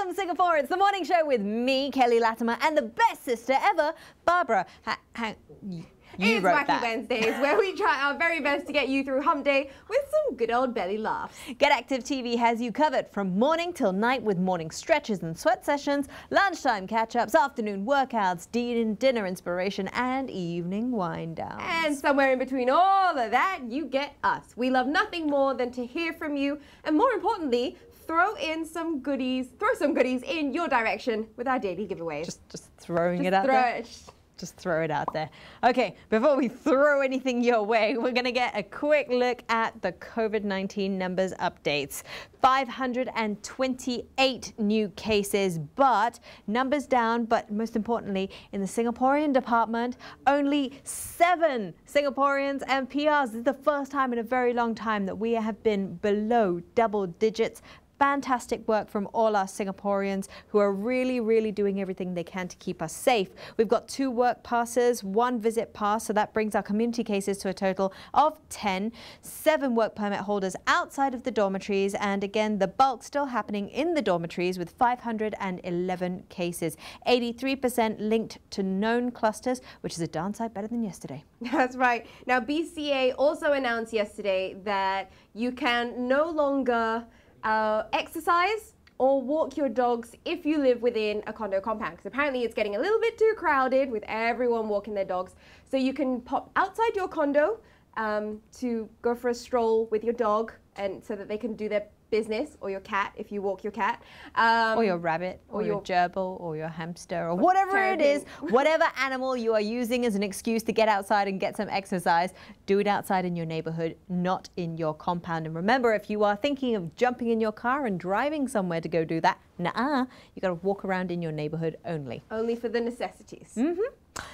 Welcome, Singapore. It's the morning show with me, Kelly Latimer, and the best sister ever, Barbara. Ha- ha- you it's Wacky that. Wednesdays, where we try our very best to get you through hump day with some good old belly laughs. Get Active TV has you covered from morning till night with morning stretches and sweat sessions, lunchtime catch ups, afternoon workouts, din- dinner inspiration, and evening wind down. And somewhere in between all of that, you get us. We love nothing more than to hear from you, and more importantly, throw in some goodies, throw some goodies in your direction with our daily giveaways. Just, just throwing Just it out throw there. it. Just throw it out there. Okay, before we throw anything your way, we're going to get a quick look at the COVID 19 numbers updates. 528 new cases, but numbers down. But most importantly, in the Singaporean department, only seven Singaporeans and PRs. This is the first time in a very long time that we have been below double digits fantastic work from all our Singaporeans who are really, really doing everything they can to keep us safe. We've got two work passes, one visit pass, so that brings our community cases to a total of 10, seven work permit holders outside of the dormitories, and again, the bulk still happening in the dormitories with 511 cases. 83% linked to known clusters, which is a sight better than yesterday. That's right. Now, BCA also announced yesterday that you can no longer uh, exercise or walk your dogs if you live within a condo compound because apparently it's getting a little bit too crowded with everyone walking their dogs. So you can pop outside your condo um, to go for a stroll with your dog and so that they can do their business or your cat if you walk your cat um, or your rabbit, or, or your, your- gerbil, or your hamster, or whatever it is, whatever animal you are using as an excuse to get outside and get some exercise, do it outside in your neighborhood, not in your compound. And remember, if you are thinking of jumping in your car and driving somewhere to go do that, nah, you got to walk around in your neighborhood only. only for the necessities.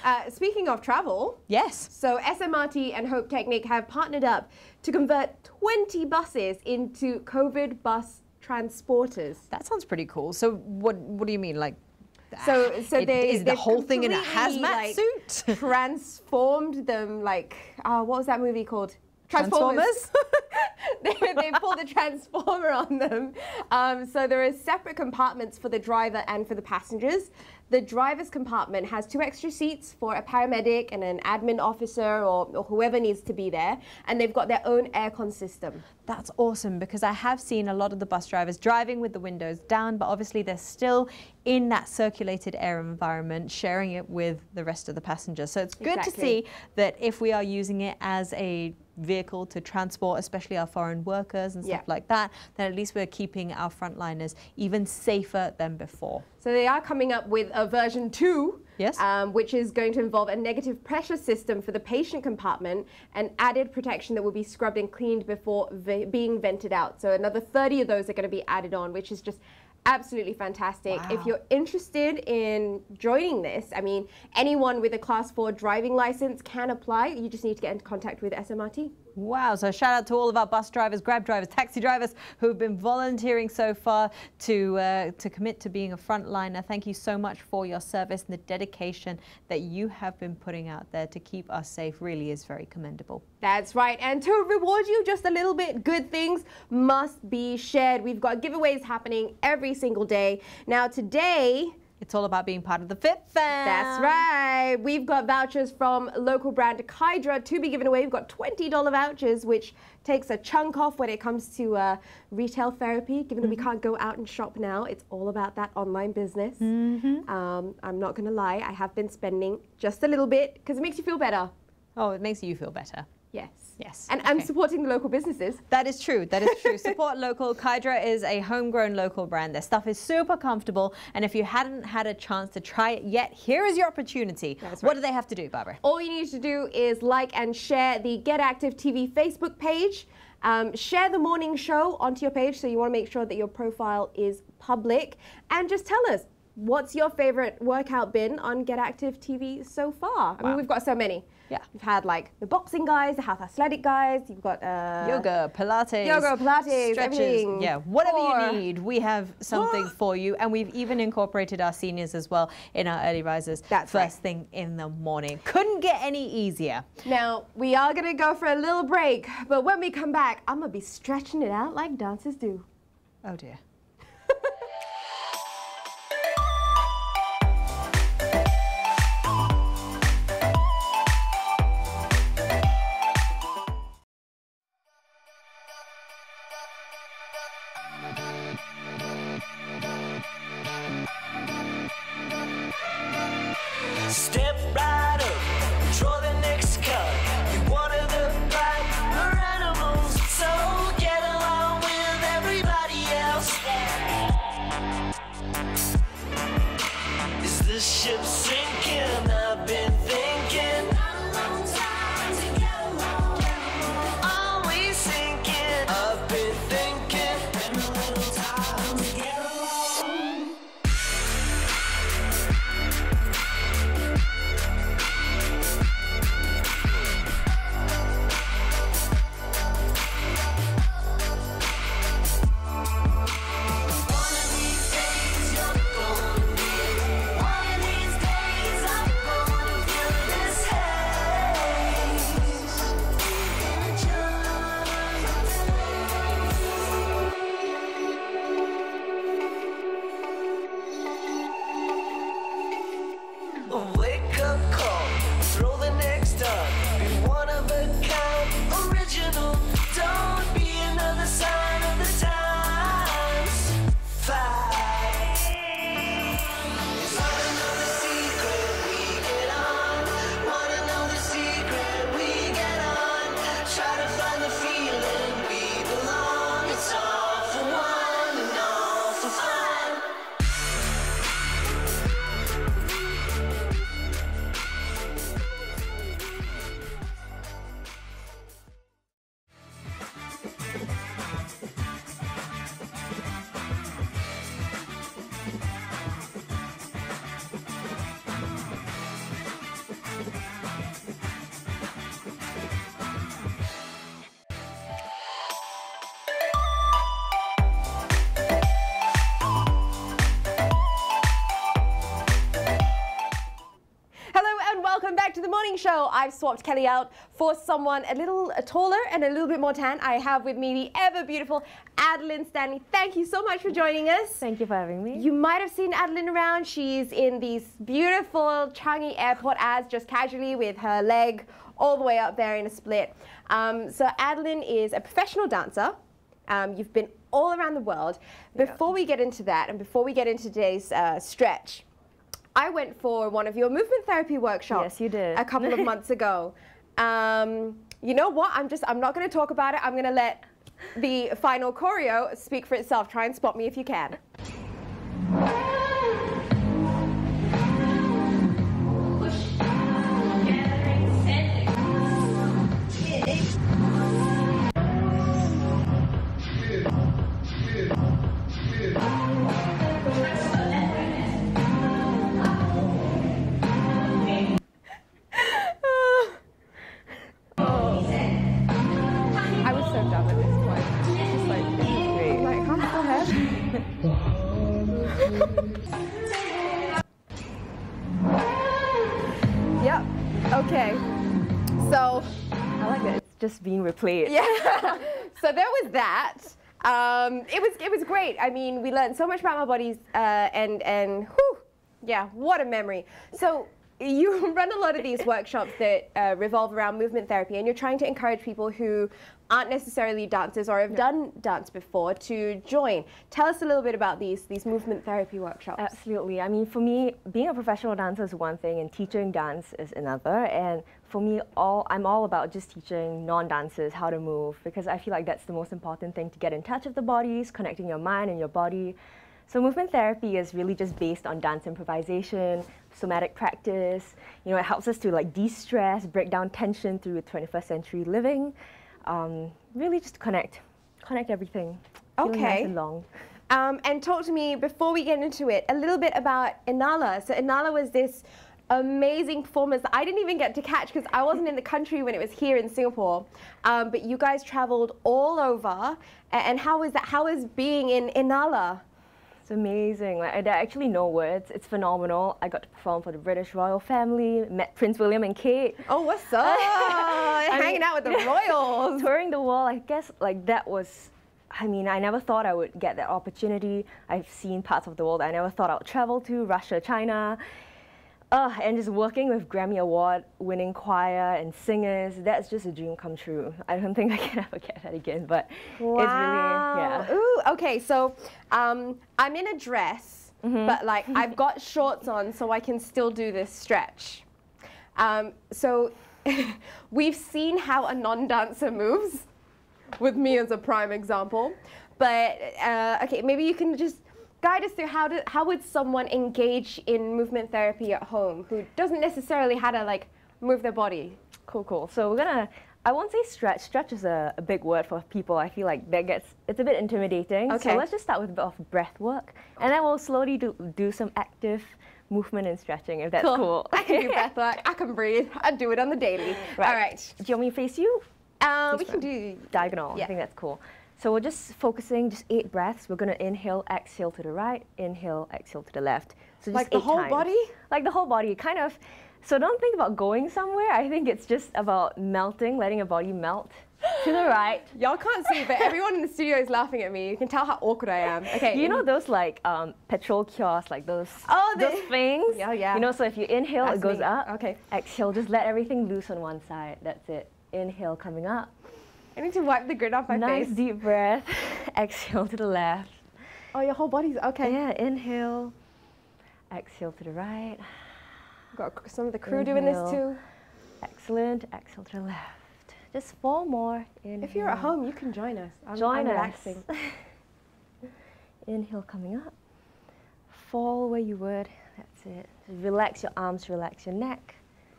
Uh, speaking of travel, Yes. So SMRT and Hope Technik have partnered up to convert 20 buses into COVID bus transporters. That sounds pretty cool. So what what do you mean? Like So, so it- they is the whole thing in a hazmat like, suit? transformed them like uh, what was that movie called? Transformers? they, they pulled a transformer on them. Um, so there are separate compartments for the driver and for the passengers. The driver's compartment has two extra seats for a paramedic and an admin officer or, or whoever needs to be there, and they've got their own aircon system. That's awesome because I have seen a lot of the bus drivers driving with the windows down, but obviously they're still in that circulated air environment, sharing it with the rest of the passengers. So it's good to see that if we are using it as a vehicle to transport, especially our foreign workers and stuff Yeah. like that, then at least we're keeping our frontliners even safer than before. So they are coming up with a version two, Yes. um, which is going to involve a negative pressure system for the patient compartment and added protection that will be scrubbed and cleaned before being vented out. So another 30 of those are going to be added on, which is just absolutely fantastic. Wow. If you're interested in joining this, I mean, anyone with a class 4 driving license can apply. You just need to get in contact with SMRT. Wow, so shout out to all of our bus drivers, grab drivers, taxi drivers who have been volunteering so far to, uh, to commit to being a frontliner. Thank you so much for your service and the dedication that you have been putting out there to keep us safe really is very commendable. That's right. And to reward you just a little bit, good things must be shared. We've got giveaways happening every single day. Now, today, It's all about being part of the Fit Fam. that's right. We've got vouchers from local brand Kydra to be given away. We've got $20 vouchers, which takes a chunk off when it comes to uh, retail therapy. Given that we can't go out and shop now, it's all about that online business. Um, I'm not going to lie, I have been spending just a little bit because it makes you feel better. Oh, it makes you feel better. Yes. Yes, And I'm supporting the local businesses. That is true. That is true. Support local. Kydra is a homegrown local brand. Their stuff is super comfortable. And if you hadn't had a chance to try it yet, here is your opportunity. That's What do they have to do, Barbara? All you need to do is like and share the Get Active TV Facebook page. Um, share the morning show onto your page so you want to make sure that your profile is public. And just tell us what's your favorite workout bin on Get Active TV so far? I mean, we've got so many. Yeah. We've had like the boxing guys, the health athletic guys, you've got uh, Yoga, Pilates, yoga, Pilates, stretches. everything. Yeah, whatever Core. you need, we have something for you. And we've even incorporated our seniors as well in our early risers That's first right. thing in the morning. Couldn't get any easier. Now, we are going to go for a little break, but when we come back, I'm going to be stretching it out like dancers do. Oh dear. I've swapped Kelly out for someone a little taller and a little bit more tan. I have with me the ever beautiful Adeline Stanley. Thank you so much for joining us. Thank you for having me. You might have seen Adeline around. She's in these beautiful Changi Airport ads just casually with her leg all the way up there in a split. Um, so Adeline is a professional dancer. Um, you've been all around the world. Before we get into that and before we get into today's uh, stretch, I went for one of your movement therapy workshops. Yes, you did. A couple of months ago. Um, you know what? I'm just, I'm not going to talk about it. I'm going to let the final choreo speak for itself. Try and spot me if you can. yep. Okay. So, I like that it's just being replayed. yeah. so there was that. Um, it was it was great. I mean, we learned so much about our bodies, uh, and and whew, yeah, what a memory. So you run a lot of these workshops that uh, revolve around movement therapy, and you're trying to encourage people who aren't necessarily dancers or have done dance before to join. Tell us a little bit about these these movement therapy workshops. Absolutely. I mean, for me, being a professional dancer is one thing, and teaching dance is another. And for me, all I'm all about just teaching non-dancers how to move because I feel like that's the most important thing to get in touch with the bodies, connecting your mind and your body. So movement therapy is really just based on dance improvisation, somatic practice. You know, it helps us to like de-stress, break down tension through 21st century living. Um, really just connect, connect everything. Okay. Nice and long. Um, and talk to me before we get into it a little bit about Inala. So Inala was this amazing performance that I didn't even get to catch because I wasn't in the country when it was here in Singapore. Um, but you guys traveled all over. And how was that? How was being in Inala? It's amazing. Like, there are actually no words. It's phenomenal. I got to perform for the British royal family, met Prince William and Kate. Oh, what's up? Hanging mean- out with the royals. Touring the world, I guess like that was I mean, I never thought I would get that opportunity. I've seen parts of the world I never thought I would travel to, Russia, China. Uh, and just working with Grammy Award winning choir and singers, that's just a dream come true. I don't think I can ever get that again, but it's really, yeah. Ooh, okay, so um, I'm in a dress, Mm-hmm. but like I've got shorts on, so I can still do this stretch. Um, so we've seen how a non-dancer moves, with me as a prime example. But uh, okay, maybe you can just guide us through how do, how would someone engage in movement therapy at home who doesn't necessarily how to like move their body. Cool, cool. So we're gonna, I won't say stretch. Stretch is a, a big word for people. I feel like that gets, it's a bit intimidating. Okay. So let's just start with a bit of breath work. And then we'll slowly do, do some active movement and stretching if that's cool. I can do breath work. I can breathe. I do it on the daily. Right. All right. Do you want me to face you? Uh, we can do. Diagonal. Yeah. I think that's cool. So we're just focusing, just eight breaths. We're gonna inhale, exhale to the right, inhale, exhale to the left. So just Like the whole times. body? Like the whole body, kind of. So don't think about going somewhere. I think it's just about melting, letting your body melt to the right. Y'all can't see, but everyone in the studio is laughing at me. You can tell how awkward I am. Okay. You know those like um, petrol kiosks, like those Oh, the- those things. Yeah, yeah. You know, so if you inhale, That's it goes me. up. Okay. Exhale, just let everything loose on one side. That's it. Inhale, coming up. I need to wipe the grit off my nice face. deep breath. Exhale to the left. Oh, your whole body's okay. Yeah, inhale. Exhale to the right. Got some of the crew doing this too. Excellent. Exhale to the left. Just four more. Inhale. If you're at home, you can join us. I'm, join I'm us. relaxing. Inhale, coming up. Fall where you would. That's it. Just relax your arms, relax your neck.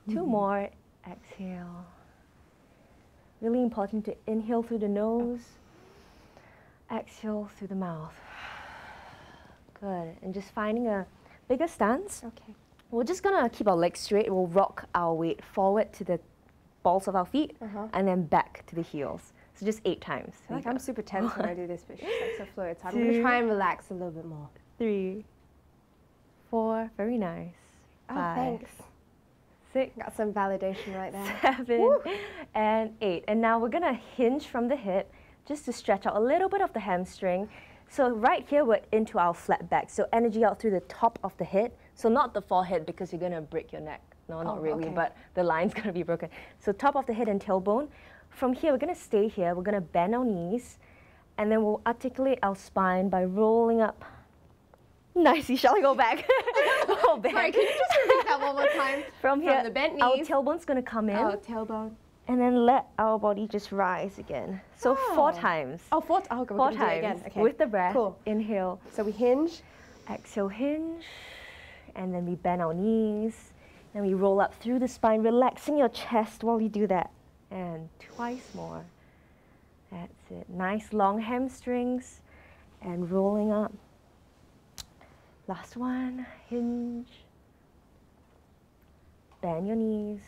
2 Mm-hmm. more. Exhale. Really important to inhale through the nose. Exhale through the mouth. Good. And just finding a bigger stance. Okay. We're just gonna keep our legs straight. We'll rock our weight forward to the balls of our feet Uh-huh. and then back to the heels. So just eight times. I like I'm super tense when I do this, but she's like so fluid. So I'm gonna try and relax a little bit more. Three, four, very nice. Oh, Five, thanks. Got some validation right there. seven, Woo. and eight. And now we're gonna hinge from the hip just to stretch out a little bit of the hamstring. So right here we're into our flat back. So energy out through the top of the head. So not the forehead because you're gonna break your neck. No, not Oh, really, okay. but the line's gonna be broken. So top of the head and tailbone. From here we're gonna stay here. We're gonna bend our knees, and then we'll articulate our spine by rolling up. Nicely. Shall I go back? go back. Sorry, can you just repeat that one more time? From here, the bent our tailbone's gonna come in, Oh, tailbone. and then let our body just rise again. So ah. four Oh. times. Oh, four. Oh, we're four gonna do it times again. Okay. with the breath. Cool. Inhale, So we hinge. exhale, hinge, and then we bend our knees, and we roll up through the spine, relaxing your chest while you do that, and twice more. That's it. Nice long hamstrings, and rolling up. Last one, hinge. Bend your knees,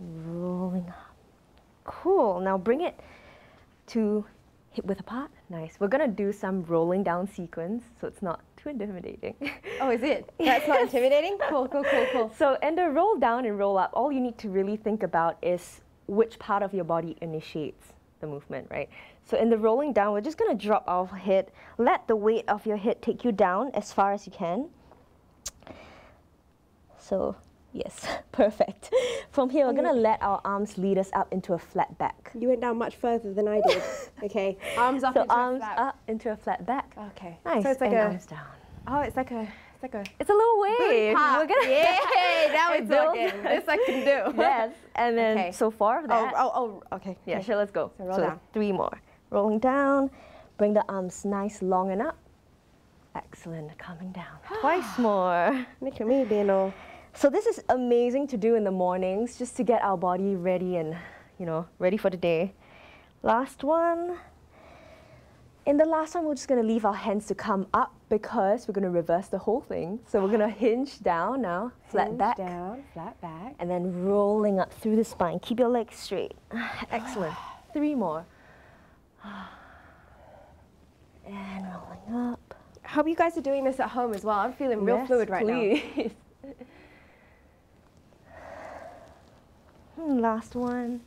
rolling up. Cool. Now bring it to hip width apart. Nice. We're gonna do some rolling down sequence, so it's not too intimidating. Oh, is it? That's not intimidating? Cool, cool, cool, cool. so, in the roll down and roll up, all you need to really think about is which part of your body initiates the movement, right? So, in the rolling down, we're just gonna drop our head, let the weight of your head take you down as far as you can. So, yes, perfect. From here, we're gonna let our arms lead us up into a flat back. You went down much further than I did. okay. Arms up So, into a flat. arms up into a flat back. Okay. Nice. So it's like and a. arms down. Oh, it's like a. It's like a. It's a little wave. We're gonna Yay! Now it's working. This I can do. yes, and then Okay. so far Oh, that. oh, oh. Okay. Yeah, okay. sure. Let's go. So roll down. three more. Rolling down. Bring the arms nice, long and up. Excellent. Coming down. Twice more. Look at me all. So this is amazing to do in the mornings, just to get our body ready and you know ready for the day. Last one. In the last one, we're just gonna leave our hands to come up because we're gonna reverse the whole thing. So we're gonna hinge down now, flat back. down, flat back. and then rolling up through the spine. Keep your legs straight. Excellent. Three more. And rolling up. Hope you guys are doing this at home as well. I'm feeling real Yes, fluid right now. please. Hmm, Last one.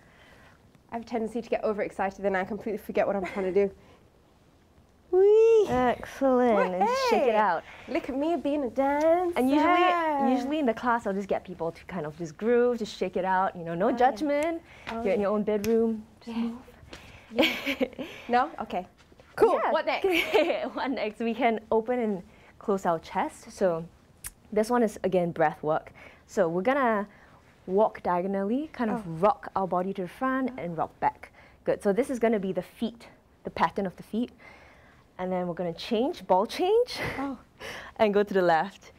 I have a tendency to get overexcited and I completely forget what I'm trying to do. Whee! Excellent. And shake it out. Look at me being a dancer. And usually, usually in the class, I'll just get people to kind of just groove, just shake it out. You know, no oh, judgment. Oh, You're in your own bedroom. Just Yeah. move. No? Okay. Cool. Yeah. What next? what next? We can open and close our chest. So this one is again breath work. So we're gonna walk diagonally, kind of Oh. rock our body to the front and rock back. Good. So this is gonna be the feet, the pattern of the feet. And then we're gonna change, ball change, Oh. and go to the left.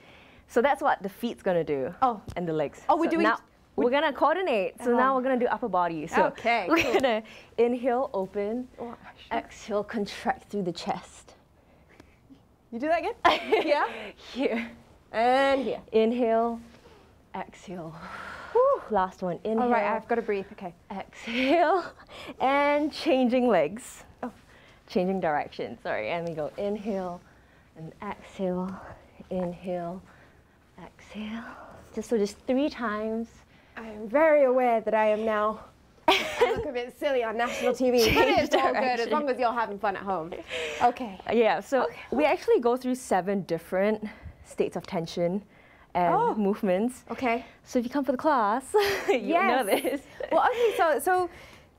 So that's what the feet's gonna do. Oh. And the legs. Oh, we're So doing- Now, we're gonna coordinate. So now Oh. we're gonna do upper body. So Okay, we're cool. gonna inhale, open, Oh, exhale, contract through the chest. You do that again? yeah. Here. And here. Inhale, exhale. Whew, Last one. Inhale, All right, I've got to breathe. Okay. exhale, and changing legs. Changing direction. Sorry. And we go inhale and exhale, inhale, exhale. Just so just three times. I am very aware that I am now. I look a bit silly on national TV, but Change it's all good as long as you're having fun at home. Okay. Yeah, so we actually go through seven different states of tension and Oh. movements. Okay. So if you come for the class, you know this. Well, okay, so so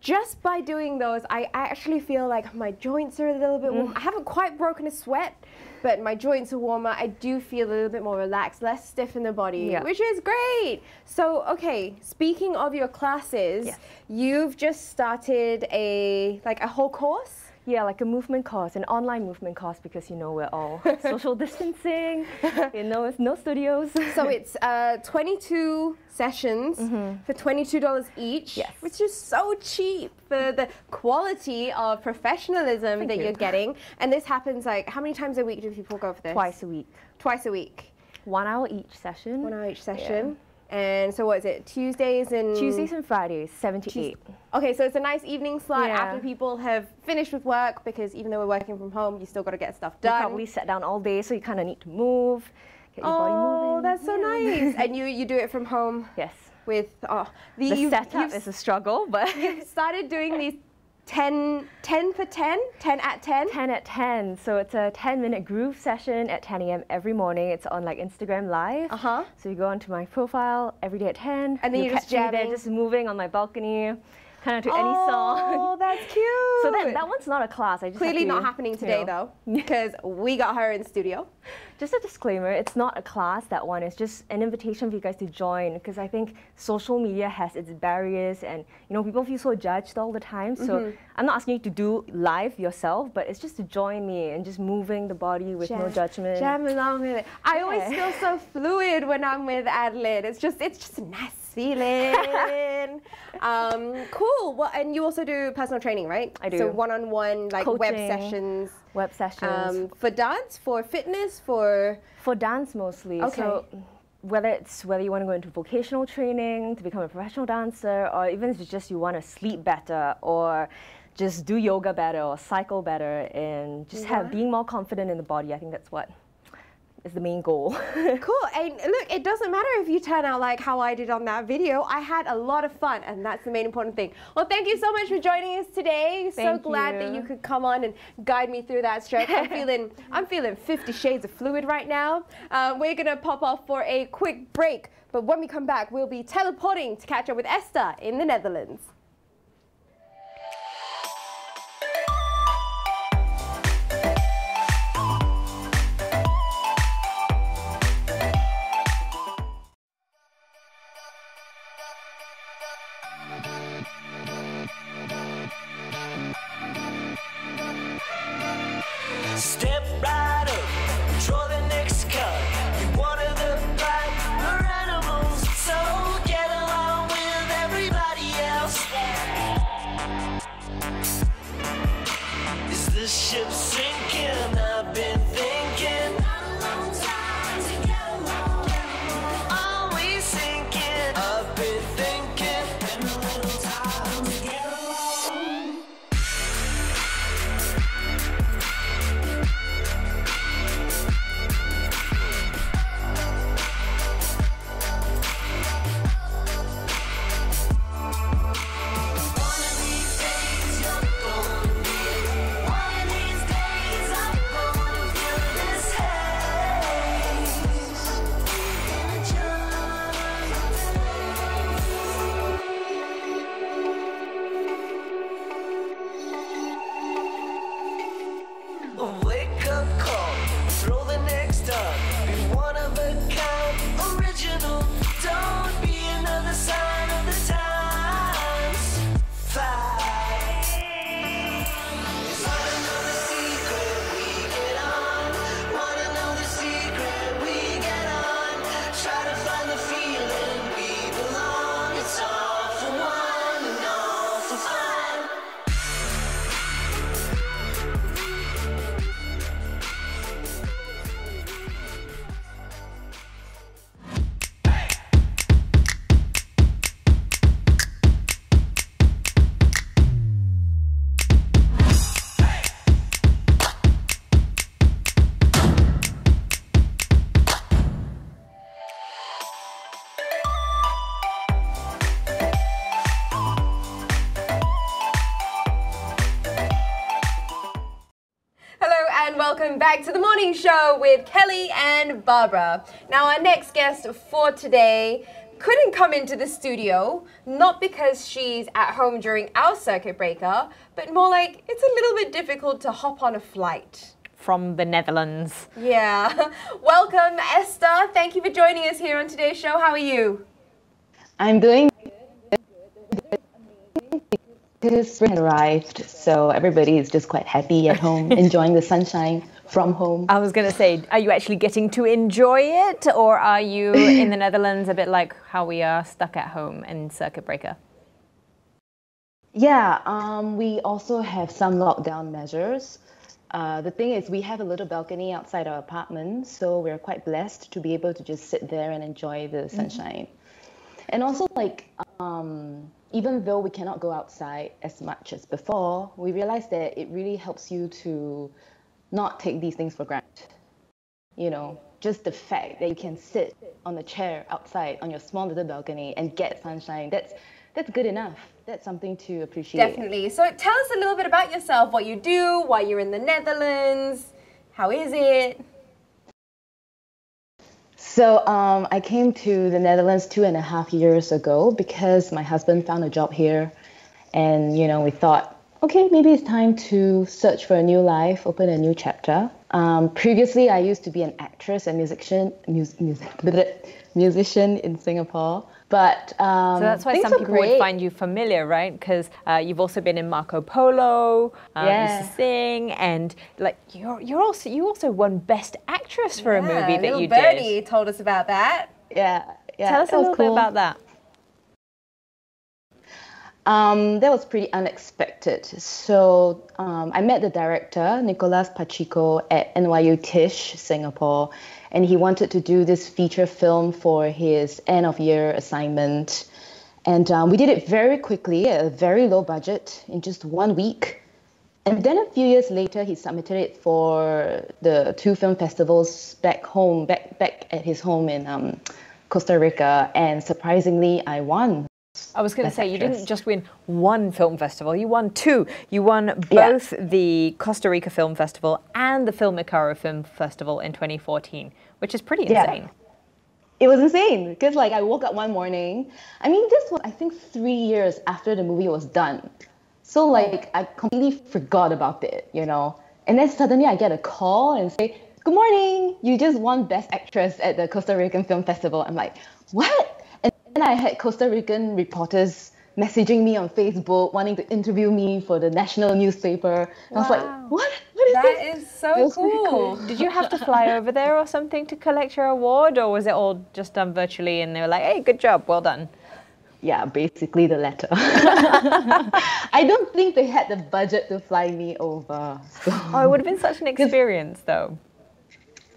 just by doing those, I, actually feel like my joints are a little bit warm. Mm. I haven't quite broken a sweat, but my joints are warmer. I do feel a little bit more relaxed, less stiff in the body, Yeah. which is great. So, okay, speaking of your classes, Yes. you've just started a like a whole course. Yeah, like a movement course, an online movement course because you know we're all social distancing. you know, it's no studios. So it's uh, 22 sessions for $22 each, Yes. which is so cheap for the quality of professionalism Thank that you. are getting. And this happens like, how many times a week do people go for this? Twice a week, Twice a week. one hour each session. One hour each session. And so what is it? Tuesdays and Tuesdays and Fridays, seven to eight. Okay, so it's a nice evening slot Yeah. after people have finished with work because even though we're working from home, you still got to get stuff You done. probably sat down all day, so you kind of need to move, get your body oh, that's so Yeah. nice. and you you do it from home. Yes. with uh, the you've- setup is a struggle, but You've started doing these 10, 10 for 10, 10 at 10. 10 at 10. So it's a 10 minute groove session at 10 a.m. every morning. It's on like Instagram Live. Uh-huh. So you go onto my profile every day at 10. And then you're just catch me there just moving on my balcony, kind of to any song. Oh, that's cute. So that, that one's not a class. I just Clearly to, not happening you today know. though, because we got her in studio. Just a disclaimer, it's not a class, that one. It's just an invitation for you guys to join because I think social media has its barriers and, you know, people feel so judged all the time. So Mm-hmm. I'm not asking you to do live yourself, but it's just to join me and just moving the body with no judgment. Jam along with it. I always feel so fluid when I'm with Adeline. It's just it's just nice feeling. um, cool. Well, and you also do personal training, right? I do. So one-on-one, like web sessions. Web sessions. Um, for dance, for fitness, for For dance mostly. Okay. So whether it's whether you want to go into vocational training to become a professional dancer, or even if it's just you want to sleep better, or just do yoga better, or cycle better, and just have being more confident in the body. I think that's what is the main goal. Cool. And look, it doesn't matter if you turn out like how I did on that video. I had a lot of fun, and that's the main important thing. Well, thank you so much for joining us today. Thank so glad that you. you could come on and guide me through that stretch. I'm feeling, I'm feeling 50 shades of fluid right now. Uh, we're gonna pop off for a quick break, but when we come back, we'll be teleporting to catch up with Esther in the Netherlands. Show with Kelly and Barbara. Now, our next guest for today couldn't come into the studio, not because she's at home during our circuit breaker, but more like it's a little bit difficult to hop on a flight. From the Netherlands. Yeah. Welcome, Esther. Thank you for joining us here on today's show. How are you? I'm doing because spring has arrived, so everybody is just quite happy at home, enjoying the sunshine from home. I was going to say, are you actually getting to enjoy it, or are you in the Netherlands a bit like how we are stuck at home in circuit breaker? Yeah, um, we also have some lockdown measures. Uh, the thing is, we have a little balcony outside our apartment, so we're quite blessed to be able to just sit there and enjoy the sunshine. And also, like, um, even though we cannot go outside as much as before, we realize that it really helps you to not take these things for granted. You know, just the fact that you can sit on a chair outside on your small little balcony and get sunshine, that's that's good enough. That's something to appreciate. Definitely. So tell us a little bit about yourself, what you do, why you're in the Netherlands, how is it? So um, I came to the Netherlands two and a half years ago because my husband found a job here, and you know we thought, okay, maybe it's time to search for a new life, open a new chapter. Um, previously, I used to be an actress and musician, mus- music, musician in Singapore. But um, So that's why some were people would find you familiar, right? Because uh, you've also been in Marco Polo, um, Yeah. used to sing, and like you're you're also you also won Best Actress for a movie that little you Birdie did. told us about that. Yeah, yeah. Tell us a was little bit about that. Um, that was pretty unexpected. So um, I met the director, Nicolas Pacheco, at NYU Tisch, Singapore, and he wanted to do this feature film for his end of year assignment. And um, we did it very quickly at a very low budget in just one week. And then a few years later, he submitted it for the two film festivals back home, back back at his home in um, Costa Rica. And surprisingly, I won. I was going to say you didn't just win one film festival; you won two. You won Yeah. both the Costa Rica Film Festival and the Film Icaro Film Festival in 2014, which is pretty Yeah. insane. it was insane because like I woke up one morning. I mean, this was I think three years after the movie was done, so like I completely forgot about it, you know. And then suddenly I get a call and say, "Good morning, you just won Best Actress at the Costa Rican Film Festival." I'm like, "What?" And then I had Costa Rican reporters messaging me on Facebook wanting to interview me for the national newspaper. And I was like, "What? What is That this?" is It so pretty cool. Did you have to fly over there or something to collect your award, or was it all just done virtually and they were like, "Hey, good job, well done"? Yeah, basically the latter. I don't think they had the budget to fly me over. So. Oh, it would have been such an experience, though.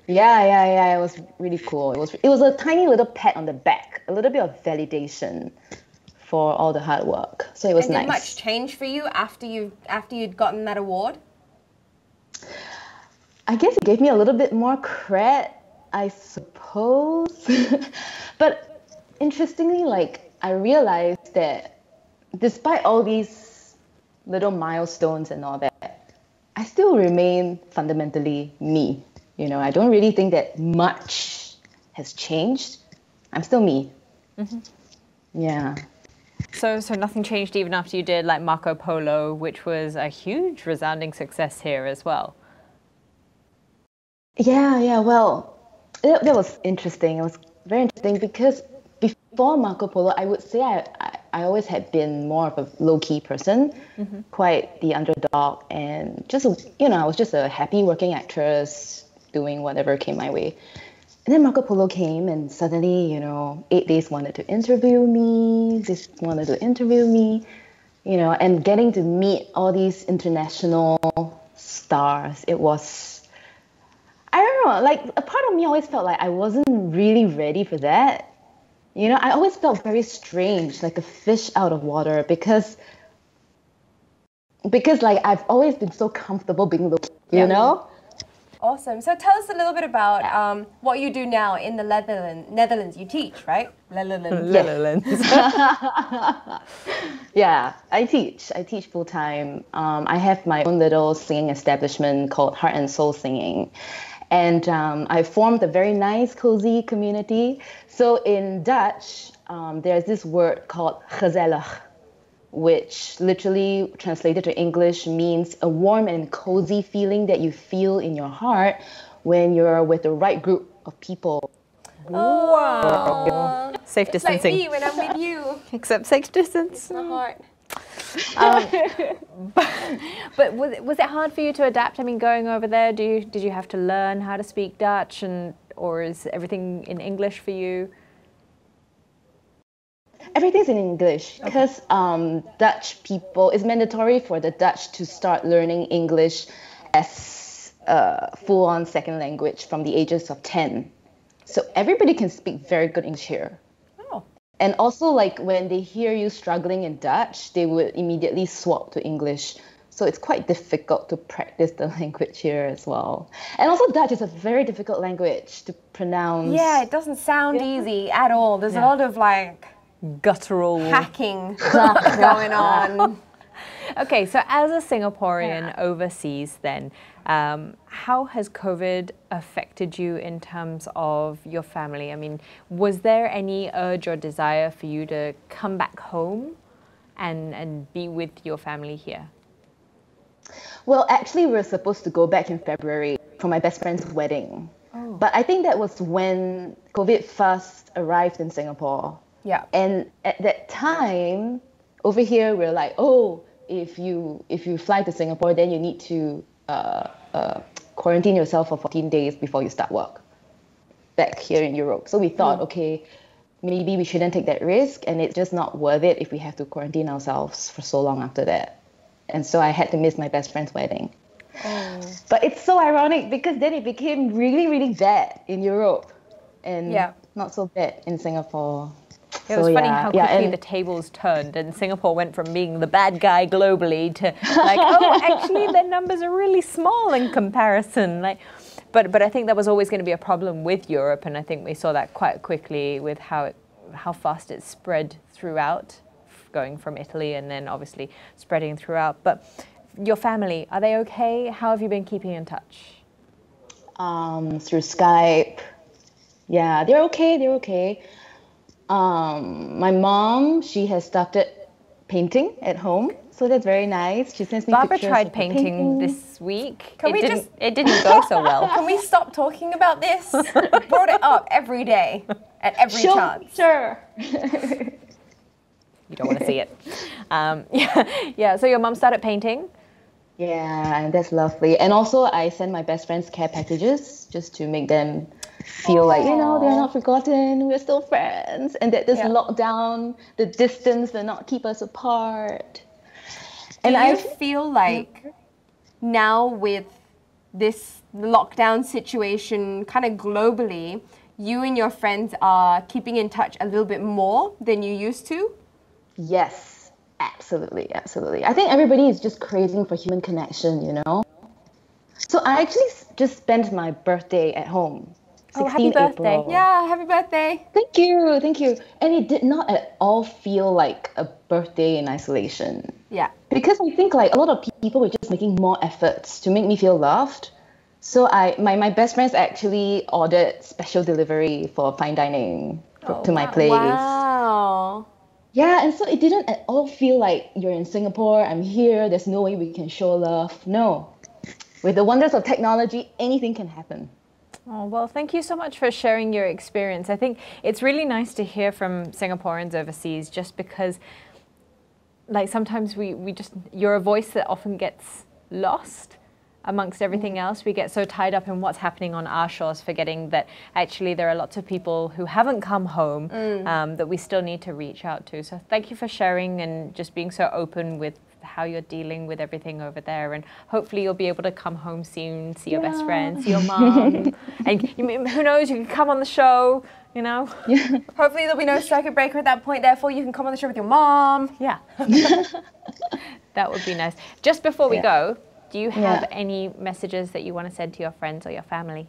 Yeah, yeah, yeah. It was really cool. It was it was a tiny little pat on the back, a little bit of validation for all the hard work. So it was And did nice. much change for you after you after you'd gotten that award? I guess it gave me a little bit more cred, I suppose. but interestingly, like I realized that despite all these little milestones and all that, I still remain fundamentally me. You know, I don't really think that much has changed. I'm still me. Mm-hmm. Yeah. So, so nothing changed even after you did like Marco Polo, which was a huge, resounding success here as well. Yeah, yeah. Well, it, that was interesting. It was very interesting because before Marco Polo, I would say I, I, I always had been more of a low key person, mm-hmm. quite the underdog, and just you know I was just a happy working actress doing whatever came my way. And then Marco Polo came, and suddenly you know Eight Days wanted to interview me. This wanted to interview me, you know, and getting to meet all these international stars. It was I don't know, like a part of me always felt like I wasn't really ready for that. You know, I always felt very strange, like a fish out of water because because like I've always been so comfortable being low, you Yeah. know? Awesome. So tell us a little bit about um, what you do now in the Netherlands. Netherlands, you teach, right? Netherlands. Yeah, I teach. I teach full time. Um, I have my own little singing establishment called Heart and Soul Singing. And um, I formed a very nice, cozy community. So in Dutch, um, there's this word called gezellig, which literally translated to English means a warm and cozy feeling that you feel in your heart when you're with the right group of people. Wow. Safe It's like distancing, me when I'm with you. except safe distance. My heart. Um, but was it, was it hard for you to adapt? I mean, going over there, do you, did you have to learn how to speak Dutch, and or is everything in English for you? Everything's in English because um, Dutch people, it's mandatory for the Dutch to start learning English as a full on second language from the ages of 10. So everybody can speak very good English here. Oh. And also, like when they hear you struggling in Dutch, they would immediately swap to English So it's quite difficult to practice the language here as well. And also Dutch is a very difficult language to pronounce. Yeah, it doesn't sound easy at all. There's a lot of like Guttural. hacking going on. Okay, so as a Singaporean overseas, then, um, how has COVID affected you in terms of your family? I mean, was there any urge or desire for you to come back home and, and be with your family here? Well, actually, we were supposed to go back in February for my best friend's wedding. But I think that was when COVID first arrived in Singapore. Yeah. And at that time, over here, we're like, oh, if you if you fly to Singapore, then you need to uh, uh, quarantine yourself for 14 days before you start work. Back here in Europe, so we thought, okay, maybe we shouldn't take that risk, and it's just not worth it if we have to quarantine ourselves for so long after that. And so I had to miss my best friend's wedding. But it's so ironic because then it became really, really bad in Europe and Yeah. not so bad in Singapore. It was So, funny yeah, how quickly and- the tables turned, and Singapore went from being the bad guy globally to like, oh, actually, their numbers are really small in comparison. Like, but but I think that was always going to be a problem with Europe, and I think we saw that quite quickly with how it, how fast it spread throughout, going from Italy and then obviously spreading throughout. But your family, are they okay? How have you been keeping in touch? um, through Skype. Yeah, they're okay. They're okay. Um, my mom, she has started painting at home, so that's very nice. She sends me Barbara pictures tried of her painting this week. Can it we didn't, just- It didn't go so well. Can we stop talking about this? Brought it up every day at every Sure, chance. sure. You don't want to see it. Um, yeah, yeah. So your mom started painting. Yeah, and that's lovely. And also, I send my best friends care packages just to make them feel like you know they're not oh. forgotten. We're still friends, and that this Yeah. lockdown, the distance, will not keep us apart. And I feel like now with this lockdown situation kind of globally, you and your friends are keeping in touch a little bit more than you used to? Yes, absolutely, absolutely. I think everybody is just craving for human connection, you know? So I actually just spent my birthday at home. Oh, happy 16 birthday. April. Yeah, happy birthday. Thank you, thank you. And it did not at all feel like a birthday in isolation. Yeah. Because I think like a lot of people were just making more efforts to make me feel loved. So I my, my best friends actually ordered special delivery for fine dining for, oh, to my place. Wow. Yeah, and so it didn't at all feel like you're in Singapore, I'm here, there's no way we can show love. No. With the wonders of technology, anything can happen. Oh, well, thank you so much for sharing your experience. I think it's really nice to hear from Singaporeans overseas just because, like, sometimes we, we just, you're a voice that often gets lost amongst everything else. We get so tied up in what's happening on our shores, forgetting that actually there are lots of people who haven't come home um, that we still need to reach out to. So thank you for sharing and just being so open with how you're dealing with everything over there. And hopefully you'll be able to come home soon, see your best friend, see your mom. and you, who knows, you can come on the show, you know? Hopefully there'll be no circuit breaker at that point. Therefore, you can come on the show with your mom. Yeah. that would be nice. Just before we Yeah. go, do you have Yeah. any messages that you want to send to your friends or your family?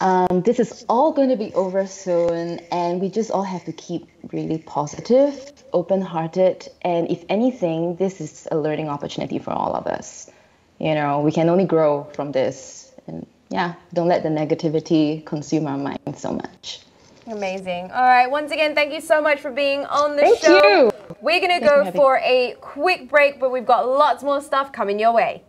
Um, this is all going to be over soon, and we just all have to keep really positive, open hearted, and if anything, this is a learning opportunity for all of us. You know, we can only grow from this, and yeah, don't let the negativity consume our minds so much. Amazing. All right. Once again, thank you so much for being on the Thank show. you. We're going to go for a quick break, but we've got lots more stuff coming your way.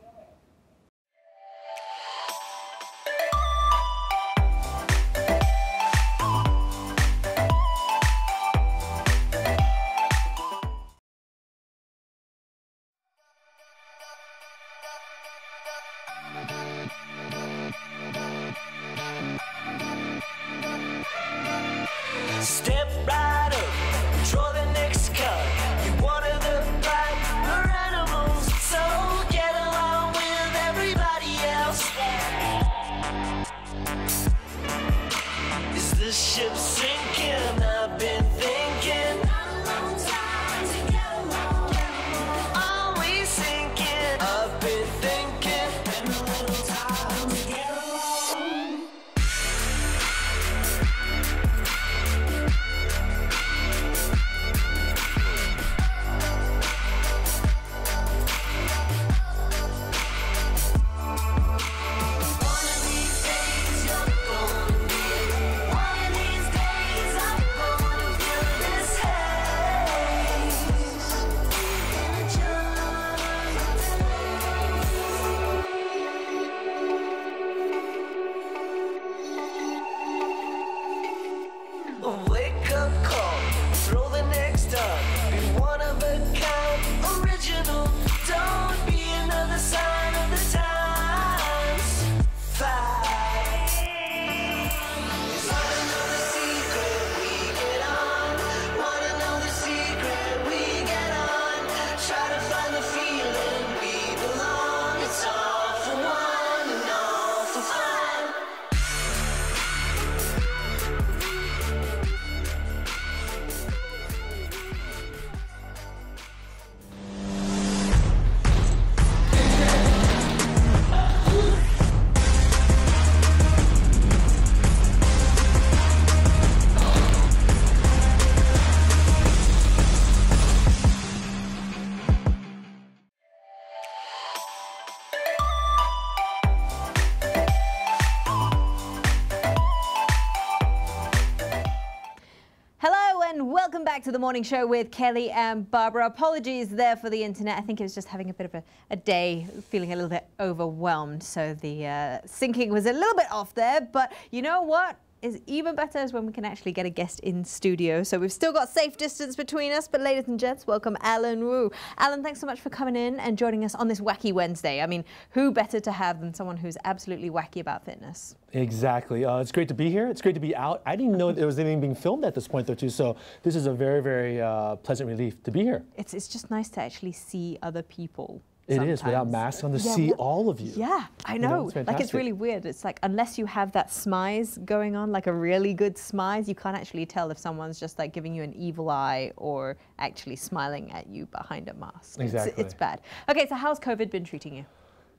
Back to the morning show with Kelly and Barbara. Apologies there for the internet. I think it was just having a bit of a, a day, feeling a little bit overwhelmed. So the uh, syncing was a little bit off there. But you know what? Is even better is when we can actually get a guest in studio. So we've still got safe distance between us. But ladies and gents, welcome Alan Wu. Alan, thanks so much for coming in and joining us on this wacky Wednesday. I mean, who better to have than someone who's absolutely wacky about fitness? Exactly. Uh, it's great to be here. It's great to be out. I didn't know there was anything being filmed at this point, though, too. So this is a very, very uh, pleasant relief to be here. It's, it's just nice to actually see other people. It is without masks on to Yeah, see all of you. Yeah, I You know, know. it's like it's really weird. It's like unless you have that smize going on, like a really good smize, you can't actually tell if someone's just like giving you an evil eye or actually smiling at you behind a mask. It's- Exactly. It's, bad. Okay, so how's COVID been treating you?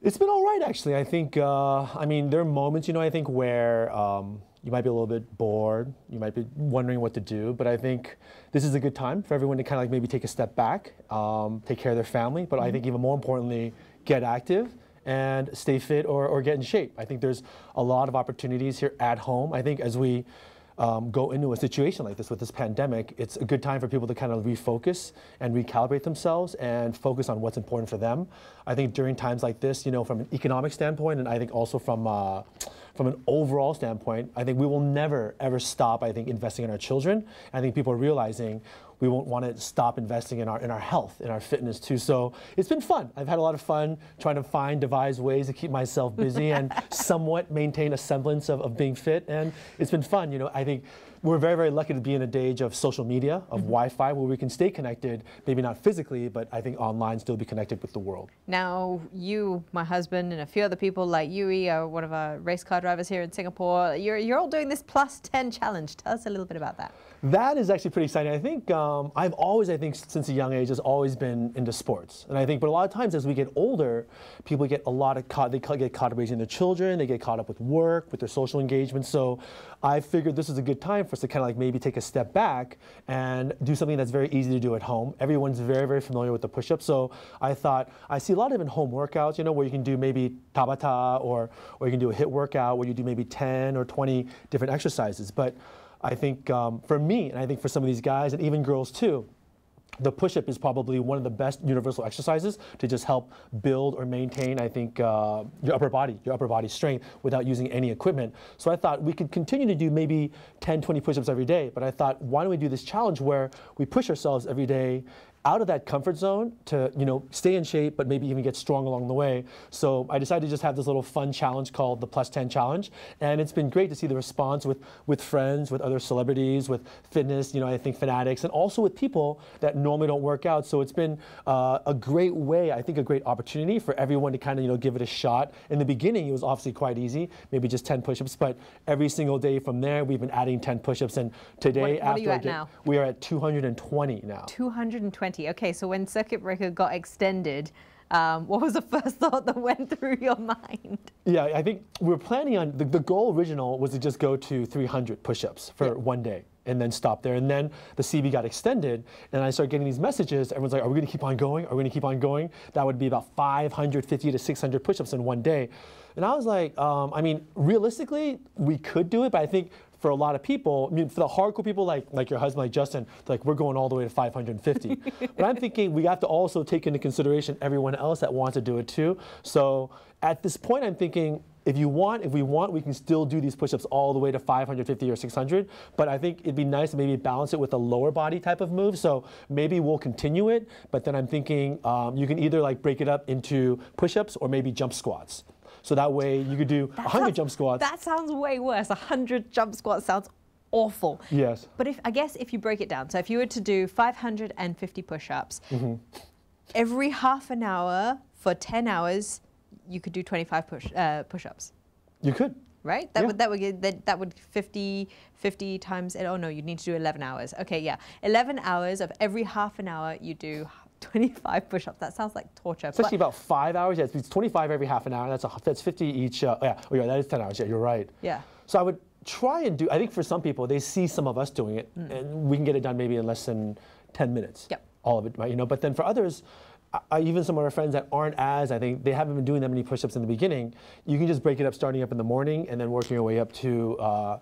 It's been all right, actually. I think, uh, I mean, there are moments, you know, I think where um, you might be a little bit bored, you might be wondering what to do, but I think this is a good time for everyone to kind of like maybe take a step back, um, take care of their family, but I think even more importantly, get active and stay fit or, or get in shape. I think there's a lot of opportunities here at home. I think as we um, go into a situation like this with this pandemic, it's a good time for people to kind of refocus and recalibrate themselves and focus on what's important for them. I think during times like this, you know, from an economic standpoint, and I think also from uh, from an overall standpoint, I think we will never ever stop. I think investing in our children. I think people are realizing we won't want to stop investing in our in our health, in our fitness too. So it's been fun. I've had a lot of fun trying to find, devise ways to keep myself busy and somewhat maintain a semblance of, of being fit. And it's been fun. You know, I think we're very, very lucky to be in a day age of social media, of mm-hmm. Wi-Fi, where we can stay connected, maybe not physically, but I think online still be connected with the world. Now, you, my husband, and a few other people like Yui, are one of our race car drivers here in Singapore. You're, you're all doing this plus 10 challenge. Tell us a little bit about that. That is actually pretty exciting. I think um, I've always, I think, since a young age, has always been into sports, and I think, but a lot of times as we get older, people get a lot of caught. They get caught up raising their children. They get caught up with work, with their social engagement. So, I figured this is a good time for us to kind of like maybe take a step back and do something that's very easy to do at home. Everyone's very, very familiar with the push-up. So I thought I see a lot of even home workouts, you know, where you can do maybe Tabata or or you can do a HIIT workout where you do maybe 10 or 20 different exercises. But I think um, for me, and I think for some of these guys and even girls too, the push-up is probably one of the best universal exercises to just help build or maintain, I think, uh, your upper body, your upper body strength without using any equipment. So I thought we could continue to do maybe 10, 20 push-ups every day, but I thought, why don't we do this challenge where we push ourselves every day out of that comfort zone to you know stay in shape but maybe even get strong along the way. So i decided to just have this little fun challenge called the plus 10 challenge. And it's been great to see the response with with friends with other celebrities with fitness you know i think fanatics and also with people that normally don't work out. So it's been uh, a great way i think a great opportunity for everyone to kind of you know give it a shot. In the beginning it was obviously quite easy maybe just 10 push-ups but every single day from there we've been adding 10 push-ups. And today What- what are after you I at get- now? we are at 220 now. 220. Okay, so when Circuit Breaker got extended, um, what was the first thought that went through your mind? Yeah, I think we're planning on the, the goal original was to just go to 300 push-ups for one day and then stop there. And then the CB got extended, and I started getting these messages. Everyone's like, "Are we going to keep on going? Are we going to keep on going?" That would be about 550 to 600 push-ups in one day. And I was like, um, I mean, realistically, we could do it, but I think for a lot of people, I mean, for the hardcore people like like your husband, like Justin, like we're going all the way to 550. but I'm thinking we have to also take into consideration everyone else that wants to do it too. So at this point, I'm thinking if you want, if we want, we can still do these push-ups all the way to 550 or 600. But I think it'd be nice to maybe balance it with a lower body type of move. So maybe we'll continue it. But then I'm thinking um, you can either like break it up into push-ups or maybe jump squats. So that way you could do 100 sounds- jump squats. That sounds way worse. 100 jump squats sounds awful. Yes. But if I guess if you break it down, so if you were to do 550 push-ups, Mm-hmm. every half an hour for 10 hours, you could do 25 push uh, push-ups. You could. Right? That Yeah. would that would get- that, that would 50 50 times oh no, you need to do 11 hours. Okay, yeah. 11 hours of every half an hour you do 25 push-ups. That sounds like torture. Actually about five hours. Yeah, it's- it's 25 every half an hour. That's a, that's 50 each. Uh, yeah, oh yeah, that is 10 hours. Yeah, you're right. Yeah. So I would try and do. I think for some people, they see some of us doing it, and we can get it done maybe in less than 10 minutes. Yep. All of it, right? You know. But then for others. I- even some of our friends that aren't as, I think they haven't been doing that many push-ups in the beginning. You can just break it up, starting up in the morning, and then working your way up to uh,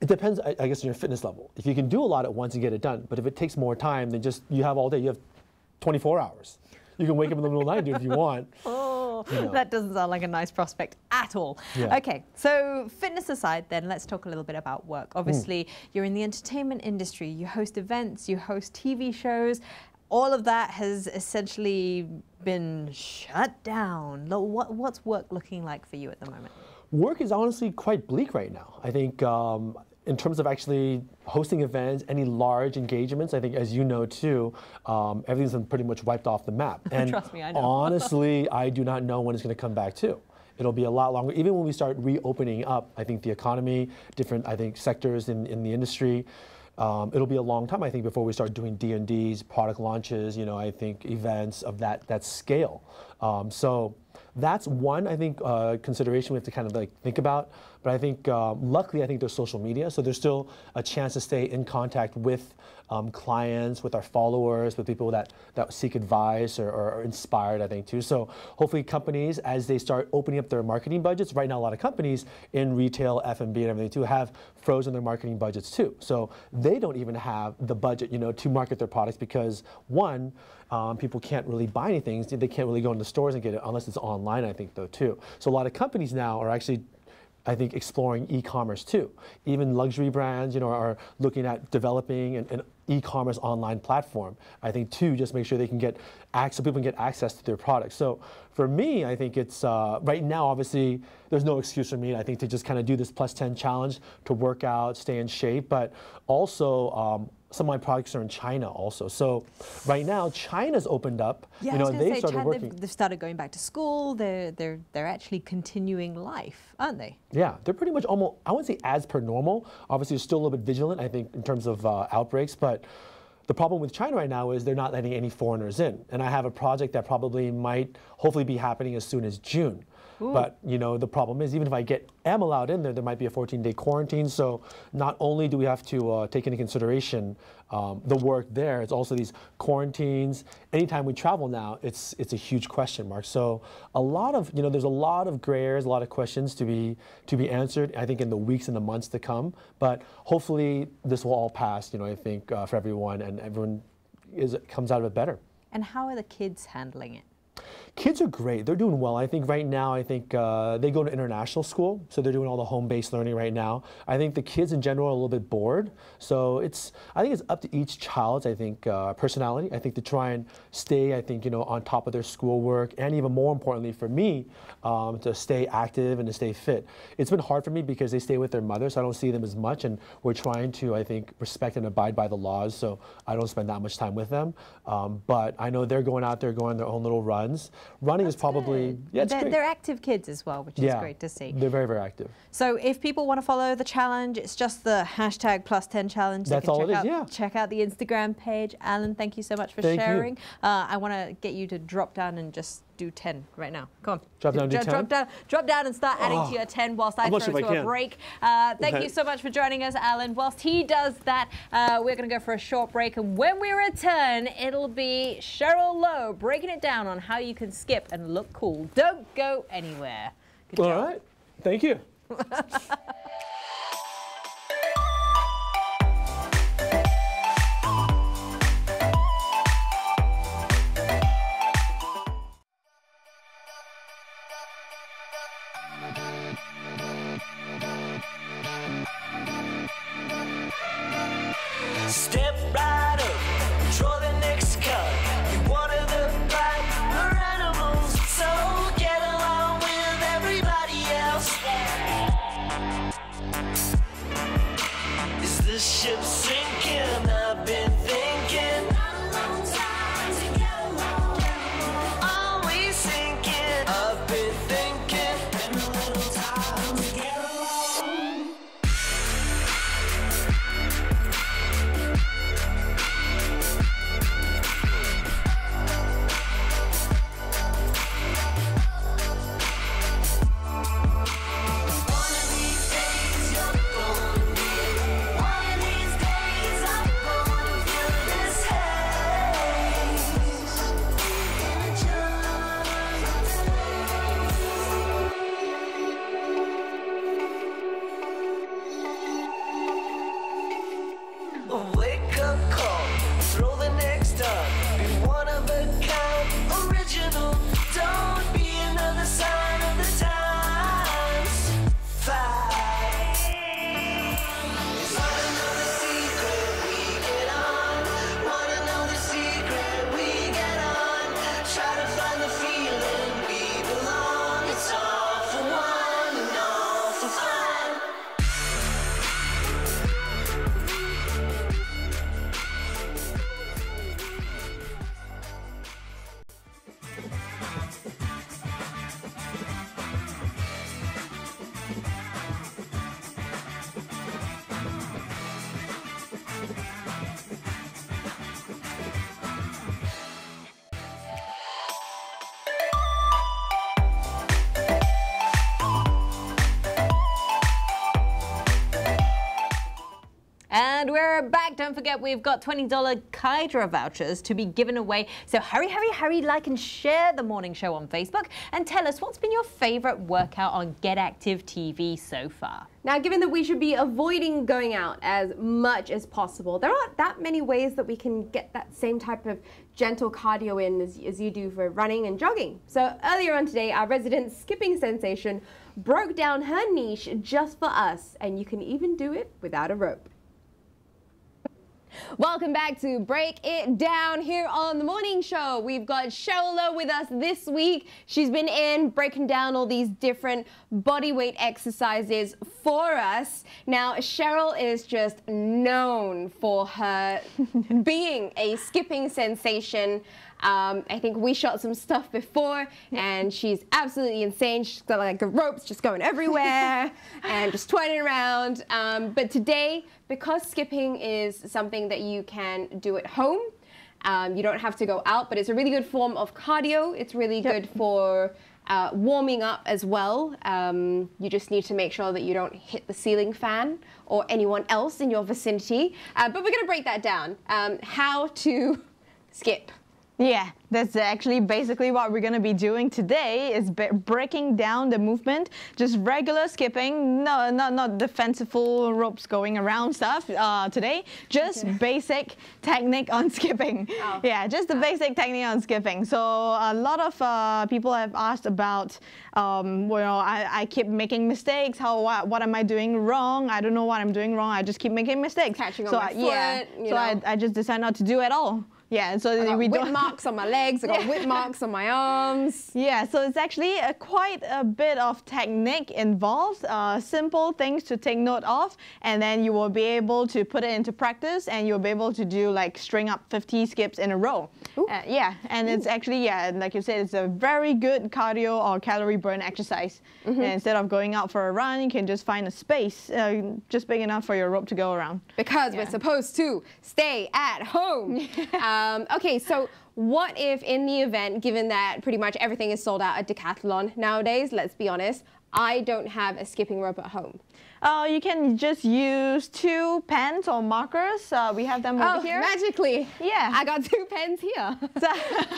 It depends, I, I guess, on your fitness level. If you can do a lot at once and get it done, but if it takes more time, then just you have all day. You have 24 hours. You can wake up in the middle of the night and do it if you want. Oh, You know. that doesn't sound like a nice prospect at all. Yeah. Okay, so fitness aside, then let's talk a little bit about work. Hmm. Obviously, you're in the entertainment industry, you host events, you host TV shows. All of that has essentially been shut down. What, what's work looking like for you at the moment? Work is honestly quite bleak right now. I think um, in terms of actually hosting events, any large engagements, I think as you know too, um, everything's been pretty much wiped off the map. And Trust me, I know. honestly, I do not know when it's going to come back to. It'll be a lot longer. Even when we start reopening up, I think the economy, different, I think sectors in, in the industry, um, it'll be a long time, I think, before we start doing D and D's, product launches. You know, I think events of that that scale. Um, so that's one, I think, uh, consideration we have to kind of like think about. But I think, um, luckily, I think there's social media, so there's still a chance to stay in contact with um, clients, with our followers, with people that, that seek advice or, or are inspired, I think, too. So hopefully companies, as they start opening up their marketing budgets, right now a lot of companies in retail, F&B and everything too, have frozen their marketing budgets too. So they don't even have the budget, you know, to market their products because one, um, people can't really buy anything. They can't really go into stores and get it unless it's online, I think, though, too. So a lot of companies now are actually I think exploring e-commerce too. Even luxury brands, you know, are looking at developing an, an e-commerce online platform. I think too, just make sure they can get access, people can get access to their products. So for me, I think it's uh, right now. Obviously, there's no excuse for me. I think to just kind of do this plus 10 challenge to work out, stay in shape, but also. Um, some of my products are in China also. So right now, China's opened up. Yeah, you know, I was going they to say, started Chad, working. they've, they've started going back to school. They're they're they're actually continuing life, aren't they? Yeah, they're pretty much almost, I wouldn't say as per normal. Obviously, you're still a little bit vigilant, I think, in terms of uh, outbreaks, but the problem with China right now is they're not letting any foreigners in. And I have a project that probably might hopefully be happening as soon as June. But you know the problem is even if I get am allowed in there, there might be a 14-day quarantine. So not only do we have to uh, take into consideration um, the work there, it's also these quarantines. Anytime we travel now, it's it's a huge question mark. So a lot of you know there's a lot of gray areas, a lot of questions to be to be answered. I think in the weeks and the months to come. But hopefully this will all pass. You know I think uh, for everyone and everyone is comes out of it better. And how are the kids handling it? Kids are great. They're doing well. I think right now, I think uh, they go to international school, so they're doing all the home-based learning right now. I think the kids in general are a little bit bored, so it's. I think it's up to each child's. I think uh, personality. I think to try and stay. I think you know on top of their schoolwork, and even more importantly for me, um, to stay active and to stay fit. It's been hard for me because they stay with their mother, so I don't see them as much, and we're trying to, I think, respect and abide by the laws. So I don't spend that much time with them. Um, but I know they're going out there, going their own little runs. Running is probably yeah, they're, they're active kids as well, which is yeah, great to see. They're very very active. So if people want to follow the challenge, it's just the hashtag plus 10 challenge. That's all check it is, out, yeah. Check out the Instagram page. Alan, thank you so much for Thank you. sharing. Uh, I want to get you to drop down and just do 10 right now. Come on. Drop down and do Dro- 10? Drop down, drop down and start adding to your 10 whilst I throw to a break. Uh, thank Okay. you so much for joining us, Alan. Whilst he does that, uh, we're going to go for a short break. And when we return, it'll be Cheryl Lowe breaking it down on how you can skip and look cool. Don't go anywhere. Good All job. right. Thank you. Don't forget, we've got $20 Kydra vouchers to be given away. So hurry, hurry, hurry, like and share the morning show on Facebook and tell us what's been your favorite workout on Get Active TV so far. Now, given that we should be avoiding going out as much as possible, there aren't that many ways that we can get that same type of gentle cardio in as, as you do for running and jogging. So earlier on today, our resident skipping sensation broke down her niche just for us, and you can even do it without a rope. Welcome back to Break It Down here on the morning show. We've got Cheryl with us this week. She's been in breaking down all these different body weight exercises for us. Now, Cheryl is just known for her being a skipping sensation. Um, I think we shot some stuff before, and she's absolutely insane. She's got like the ropes just going everywhere and just twirling around. Um, but today, because skipping is something that you can do at home, um, you don't have to go out, but it's a really good form of cardio. It's really good for uh, warming up as well. Um, you just need to make sure that you don't hit the ceiling fan or anyone else in your vicinity. Uh, but we're going to break that down. Um, how to skip. Yeah, that's actually basically what we're going to be doing today is breaking down the movement, just regular skipping, no, not not the fanciful ropes going around stuff uh, today, just basic technique on skipping. Oh. Yeah, just the basic technique on skipping. So a lot of uh, people have asked about, um, well, I, I keep making mistakes. How what, what am I doing wrong? I don't know what I'm doing wrong. I just keep making mistakes. Catching on so my I- yeah, foot, you so I, know. I just decide not to do it all. Yeah, so I got we whip marks on my legs. I got whip marks on my arms. Yeah, so it's actually a, quite a bit of technique involved, uh, simple things to take note of, and then you will be able to put it into practice and you'll be able to do like string up 50 skips in a row. Uh, yeah, and it's actually, yeah, like you said, it's a very good cardio or calorie burn exercise. And instead of going out for a run, you can just find a space uh, just big enough for your rope to go around. because we're supposed to stay at home. um, okay, so what if in the event, given that pretty much everything is sold out at Decathlon nowadays, let's be honest, I don't have a skipping rope at home. Uh, you can just use two pens or markers. Uh, we have them over Oh, here. magically. Yeah. I got two pens here. so,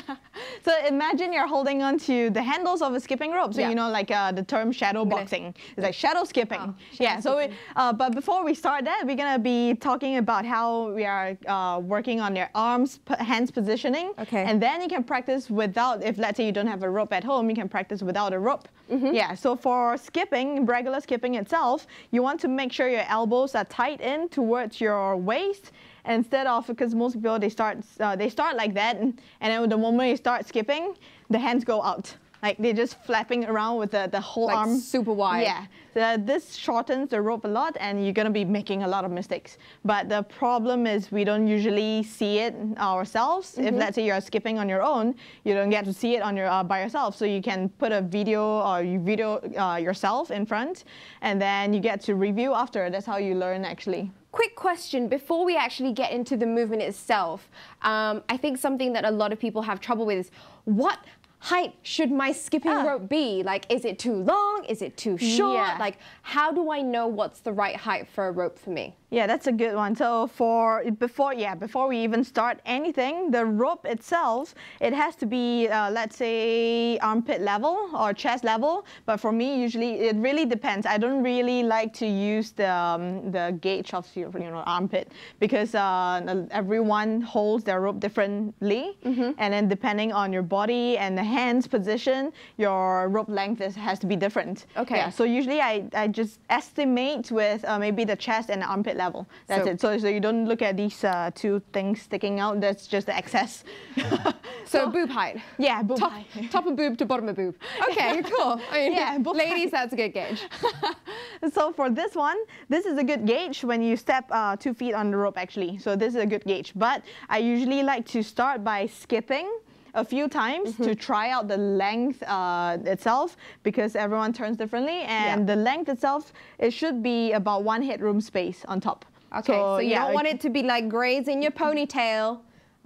so imagine you're holding on to the handles of a skipping rope. So Yeah. you know, like uh, the term shadow boxing. It's like shadow skipping. Oh, yeah. So, we, uh, but before we start that, we're gonna be talking about how we are uh, working on your arms, p- hands positioning. Okay. And then you can practice without. If let's say you don't have a rope at home, you can practice without a rope. Mm-hmm. Yeah. So for skipping, regular skipping itself, you want to make sure your elbows are tight in towards your waist instead of because most people they start uh, they start like that and, and then the moment you start skipping the hands go out like they're just flapping around with the, the whole Like arm super wide. yeah so this shortens the rope a lot and you're going to be making a lot of mistakes but the problem is we don't usually see it ourselves if Mm-hmm. let's say you're skipping on your own you don't get to see it on your uh, by yourself so you can put a video or you video uh, yourself in front and then you get to review after that's how you learn actually Quick question before we actually get into the movement itself. Um, I think something that a lot of people have trouble with is what height should my skipping Ah. rope be? Like, is it too long? Is it too short? Yeah. Like, how do I know what's the right height for a rope for me? Yeah, that's a good one. So for before, yeah, before we even start anything, the rope itself, it has to be, uh, let's say, armpit level or chest level. But for me, usually it really depends. I don't really like to use the um, the gauge of your, you know armpit because uh, everyone holds their rope differently, and then depending on your body and the hands position, your rope length is, has to be different. Okay. Yeah, so usually I, I just estimate with uh, maybe the chest and the armpit level. That's So- it. So, so you don't look at these uh, two things sticking out. That's just the excess. So, boob height. yeah, boob Top, height. top of boob to bottom of boob. Okay, cool. I mean, Yeah, ladies, that's a good gauge. so for this one, this is a good gauge when you step uh, two feet on the rope actually. So this is a good gauge. But I usually like to start by skipping a few times Mm-hmm. to try out the length uh, itself because everyone turns differently and Yeah. the length itself it should be about one headroom space on top. Okay, so, you yeah, don't want it to be like grades in your ponytail.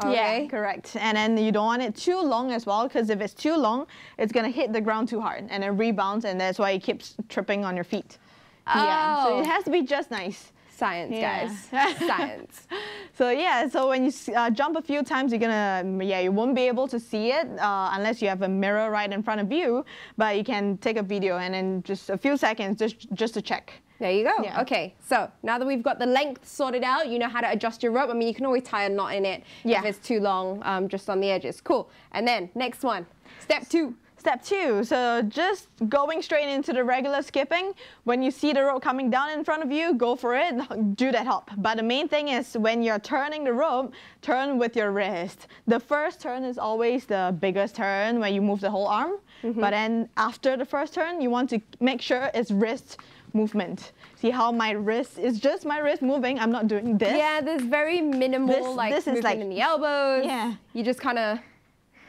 Okay. Yeah, correct. And then you don't want it too long as well, because if it's too long, it's gonna hit the ground too hard and it rebounds, and that's why it keeps tripping on your feet. Yeah, so Oh. it has to be just nice. Science, Yeah. guys. Science. So yeah, so when you uh, jump a few times, you're gonna yeah you won't be able to see it uh, unless you have a mirror right in front of you. But you can take a video and then just a few seconds just just to check. There you go. Yeah. Okay, so now that we've got the length sorted out, you know how to adjust your rope. I mean, you can always tie a knot in it if it's too long, um, just on the edges. Cool. And then next one, step two. Step two, so just going straight into the regular skipping. When you see the rope coming down in front of you, go for it, do that hop. But the main thing is when you're turning the rope, turn with your wrist. The first turn is always the biggest turn when you move the whole arm. Mm-hmm. But then after the first turn, you want to make sure it's wrist movement. See how my wrist is just my wrist moving. I'm not doing this. Yeah, there's very minimal This- like this is movement like- in the elbows. Yeah. You just kind of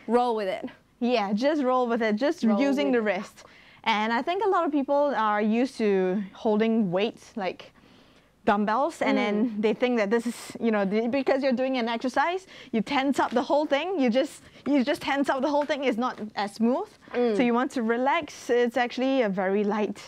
roll with it. Yeah, just roll with it, just Roll using the wrist. And I think a lot of people are used to holding weights like dumbbells and Mm. then they think that this is, you know, because you're doing an exercise, you tense up the whole thing. You just you just tense up the whole thing is not as smooth. Mm. So you want to relax. It's actually a very light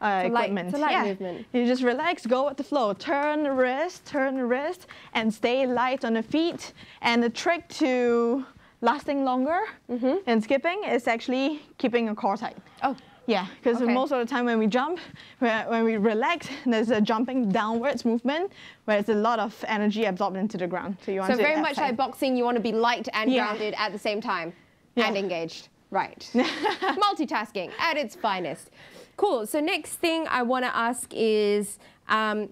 uh, light- equipment. it's a light yeah. movement. You just relax, go with the flow. Turn the wrist, turn the wrist, and stay light on the feet. And the trick to lasting longer Mm-hmm. in skipping is actually keeping your core tight. Oh, Yeah, because Okay. most of the time when we jump, when we relax, there's a jumping downwards movement where there's a lot of energy absorbed into the ground. So you want so to very much like boxing, you want to be light and Yeah. grounded at the same time Yeah. and engaged. Right. Multitasking at its finest. Cool. So next thing I want to ask is um,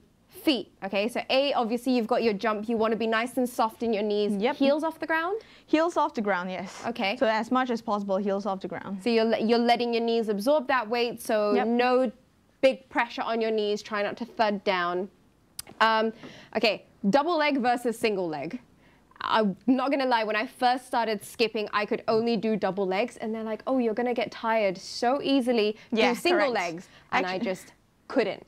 feet. Okay. So A, obviously you've got your jump. You want to be nice and soft in your knees. Yep. Heels off the ground. Heels off the ground, yes. Okay. So as much as possible, heels off the ground. So you're you're letting your knees absorb that weight. So Yep. no big pressure on your knees. Try not to thud down. Um, okay, double leg versus single leg. I'm not gonna lie, when I first started skipping, I could only do double legs, and they're like, "Oh, you're gonna get tired so easily Yeah, doing single correct. legs," and I just couldn't.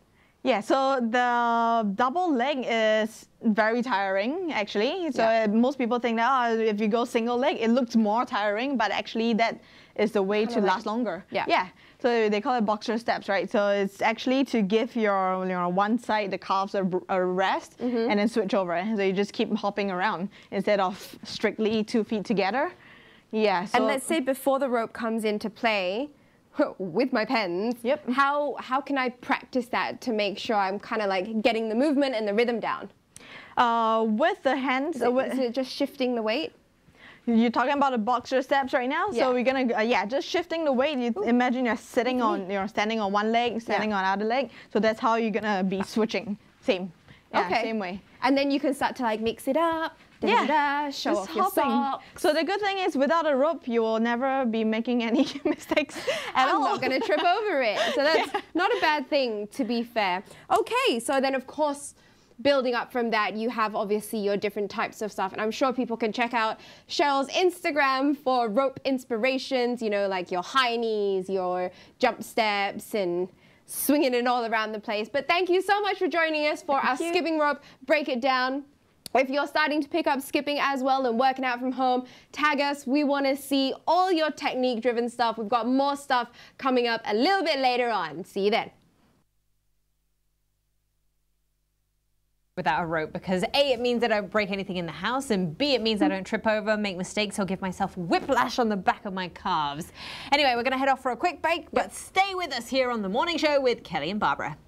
Yeah, so the double leg is very tiring actually. So Yeah. most people think that oh, if you go single leg, it looks more tiring, but actually that is the way to like- last longer. Yeah. Yeah. So they call it boxer steps, right? So it's actually to give your you know one side the calves a, a rest Mm-hmm. and then switch over. So you just keep hopping around instead of strictly two feet together. Yeah. So and let's say before the rope comes into play, with my pens, Yep. how how can I practice that to make sure I'm kind of like getting the movement and the rhythm down? uh, with the hands, Is it, with- is it just shifting the weight? You're talking about the boxer steps right now. Yeah. So we're gonna, uh, yeah, just shifting the weight. You imagine you're sitting on, you're standing on one leg, standing on other leg. So that's how you're gonna be switching. Same. Yeah, okay. Same way. And then you can start to like mix it up. Da, Yeah. da, show Just off your socks. So the good thing is, without a rope, you will never be making any mistakes at I'm all. not going to trip over it. So that's not a bad thing, to be fair. Okay, so then of course, building up from that, you have obviously your different types of stuff. And I'm sure people can check out Cheryl's Instagram for rope inspirations, you know, like your high knees, your jump steps, and swinging it all around the place. But thank you so much for joining us for our you. skipping rope break it down. If you're starting to pick up skipping as well and working out from home, tag us. We want to see all your technique driven stuff. We've got more stuff coming up a little bit later on. See you then. Without a rope because A, it means I don't break anything in the house, and B, it means I don't trip over, make mistakes, or give myself whiplash on the back of my calves. Anyway, we're going to head off for a quick break, but stay with us here on The Morning Show with Kelly and Barbara.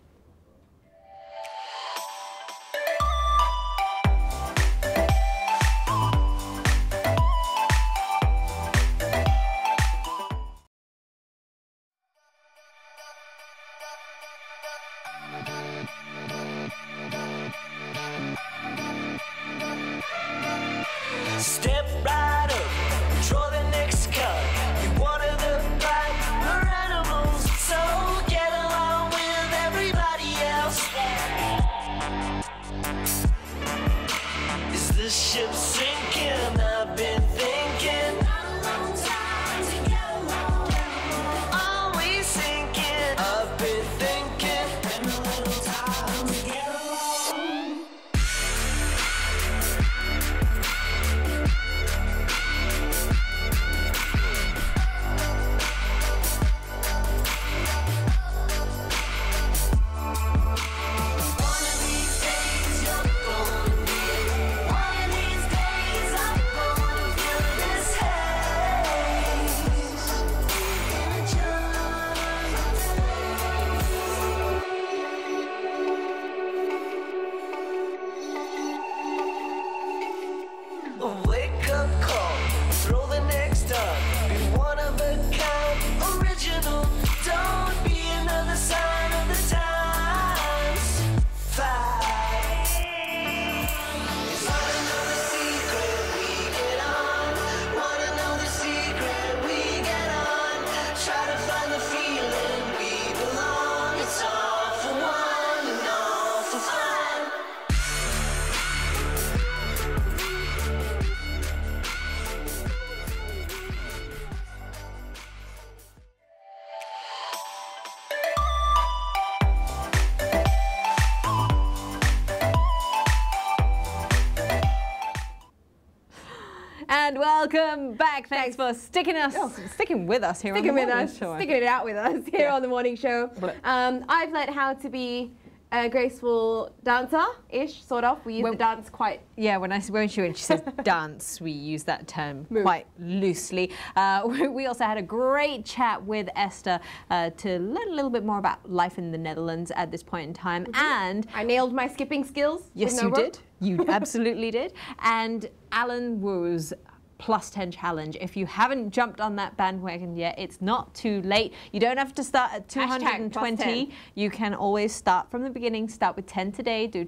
Welcome back. Thanks, for sticking us, sticking with us here Sticking on the with morning us, show. sticking it out with us here Yeah. on the morning show. Um, I've learned how to be a graceful dancer-ish, sort of. We use Well- the dance quite. Yeah, when I when she when she says dance, we use that term Move. quite loosely. Uh, we- we also had a great chat with Esther uh, to learn a little bit more about life in the Netherlands at this point in time, and I nailed my skipping skills. Yes, no you rope. did. You absolutely did. And Alan Wu's plus 10 challenge. If you haven't jumped on that bandwagon yet, it's not too late. You don't have to start at plus 220. You can always start from the beginning, start with 10 today, do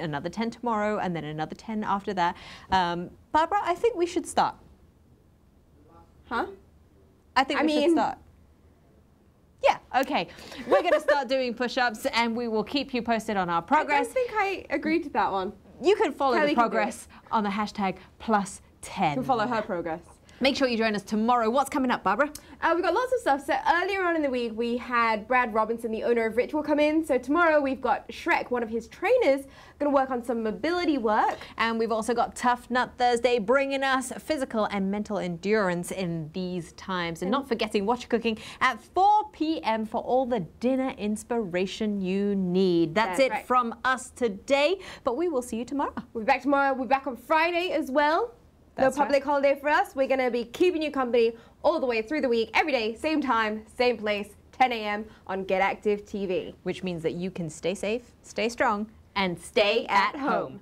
another 10 tomorrow, and then another 10 after that. Um, Barbara, I think we should start. Huh? I think I we should mean- start. Yeah, okay. We're going to start doing push ups and we will keep you posted on our I progress. don't think I agreed to that one. You can follow Kelly the progress on the hashtag plus 10. To follow her progress. Make sure you join us tomorrow. What's coming up, Barbara? Uh, we've got lots of stuff. So earlier on in the week, we had Brad Robinson, the owner of Ritual, come in. So tomorrow we've got Shrek, one of his trainers, going to work on some mobility work. And we've also got Tough Nut Thursday bringing us physical and mental endurance in these times. And not forgetting Watch Cooking at 4 p.m. for all the dinner inspiration you need. That's, That's it right. from us today, but we will see you tomorrow. We'll be back tomorrow. We'll be back on Friday as well. That's no public holiday for us. We're going to be keeping you company all the way through the week, every day, same time, same place, 10 a.m. on Get Active TV. Which means that you can stay safe, stay strong, and stay at home.